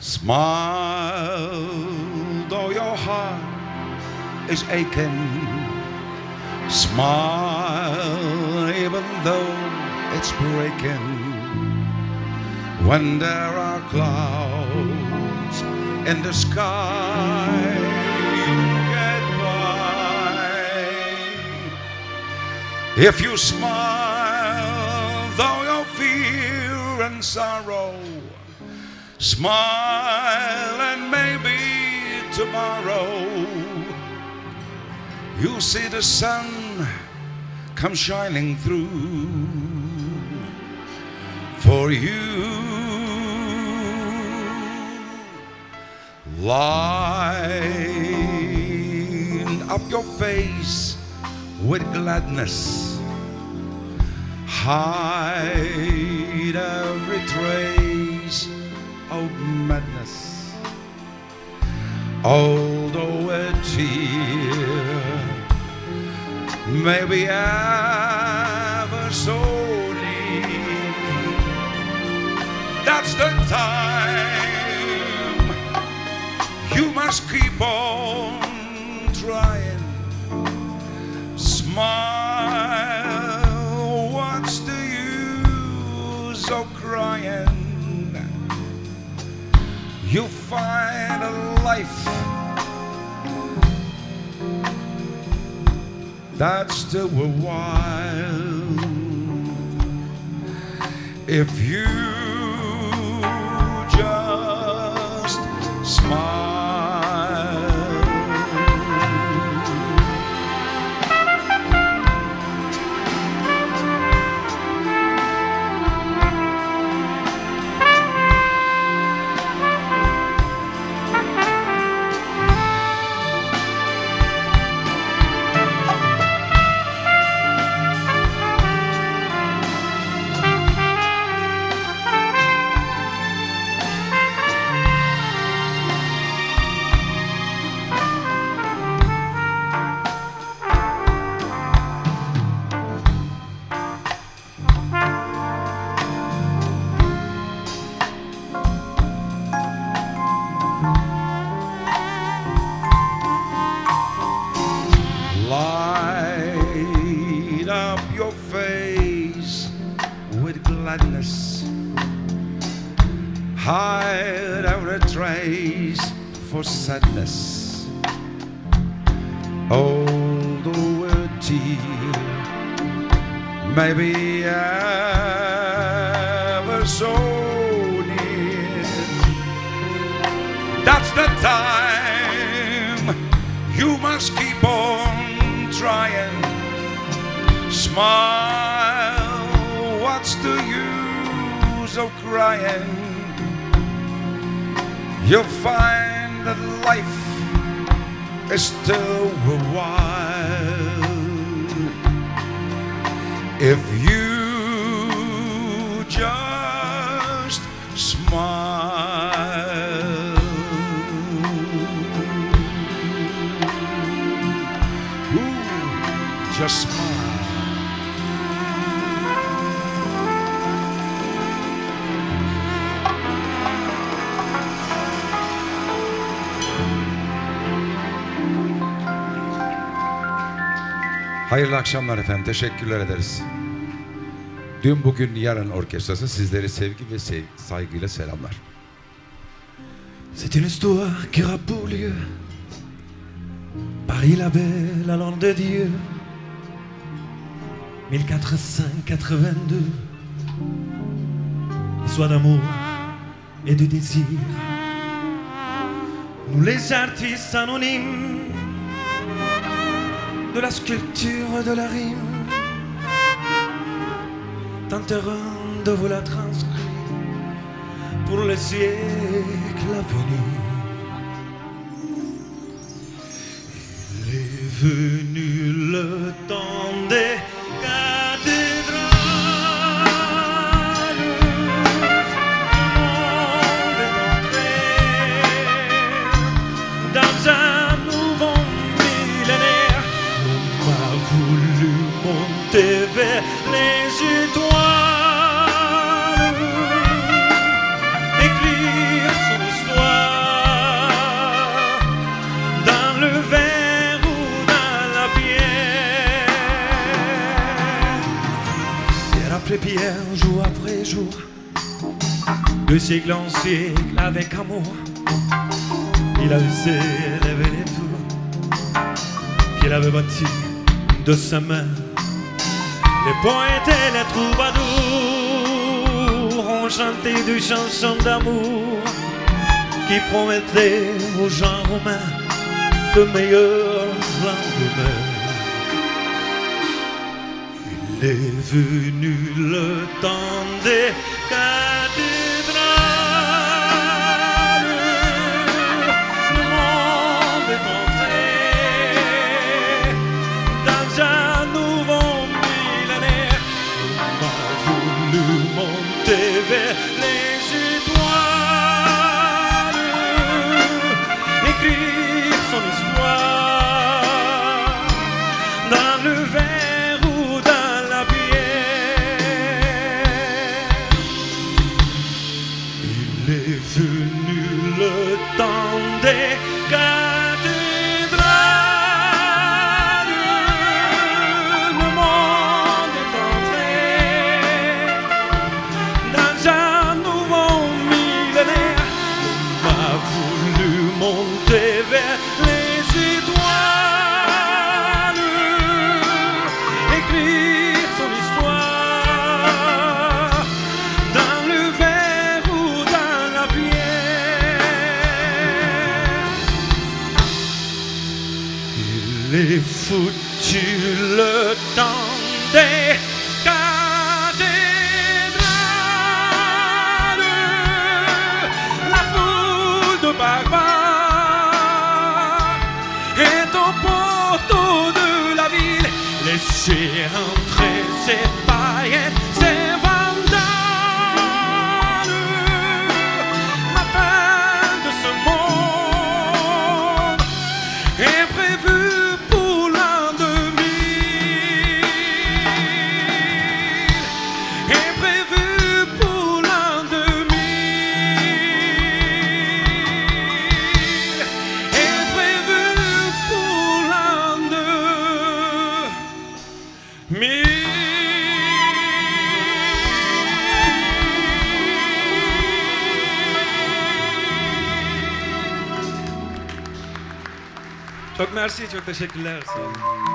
Smile though your heart is aching. Smile even though it's breaking. When there are clouds in the sky, you get by. If you smile though your fear and sorrow, smile and maybe tomorrow you'll see the sun come shining through for you. Line up your face with gladness. Hide every trace of madness. Although a tear may be ever so deep, that's the time you must keep on trying. Smile, what's the use of crying? You find a life that's still worthwhile if you just smile. Gladness. Hide every trace for sadness. Although a tear may be ever so near, that's the time you must keep on trying. Smile, what's the use of crying? You'll find that life is still worthwhile if you Hayırlı akşamlar efendim. Teşekkürler ederiz. Dün bugün yarın orkestrası sizleri sevgi ve sev- saygıyla selamlar. C'est une histoire qui pour lieu Paris la belle, la lande de Dieu 1482 Histoire d'amour et de désir Nous les artistes anonymes De la sculpture de la rime Tenterons de vous la transcrire Pour les siècles à venir. Il est venu le temps des les étoiles écrire son histoire dans le verre ou dans la pierre. Pierre après pierre, jour après jour, de siècle en siècle avec amour, il a vu s'élever les tours qu'il avait bâti de sa main poète et la troubadour ont chanté des chansons d'amour qui promettaient aux gens romains de meilleurs lendemains. Il est venu le temps des son histoire dans le verre ou dans la bière. Il est foutu le temps. laisser entrer ses paillettes. Çok mersi, çok teşekkürler. Sağ olun.